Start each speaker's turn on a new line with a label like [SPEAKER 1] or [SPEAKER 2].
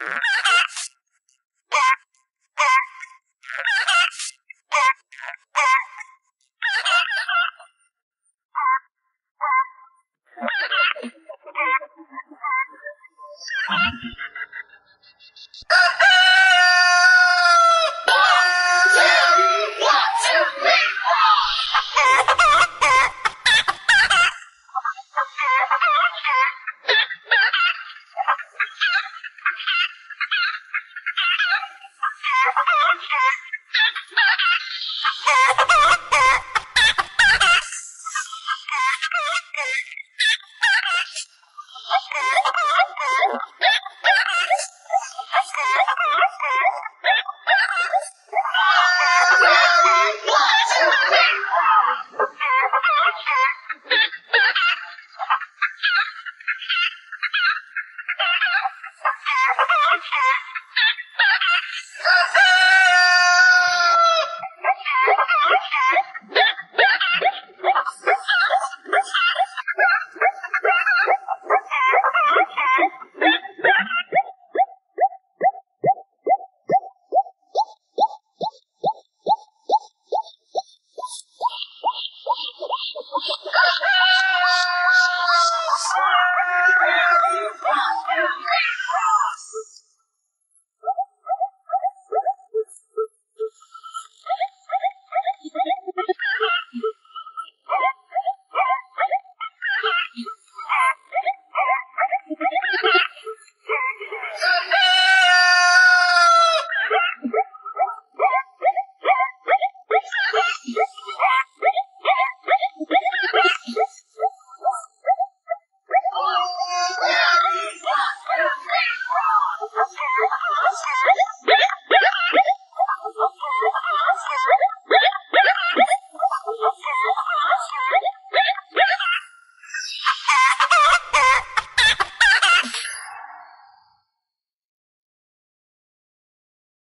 [SPEAKER 1] Yeah. cat. 啊！